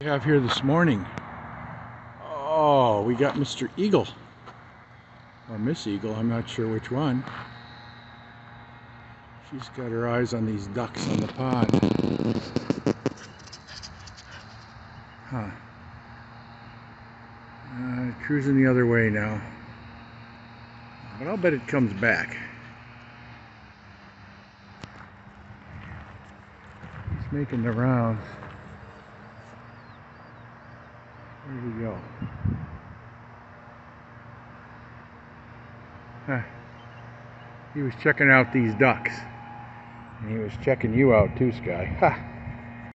we have here this morning? Oh, we got Mr. Eagle. Or Miss Eagle, I'm not sure which one. She's got her eyes on these ducks on the pond. Huh. Uh, cruising the other way now. But I'll bet it comes back. He's making the rounds. Where'd he go? He was checking out these ducks. And he was checking you out too, Sky. Ha!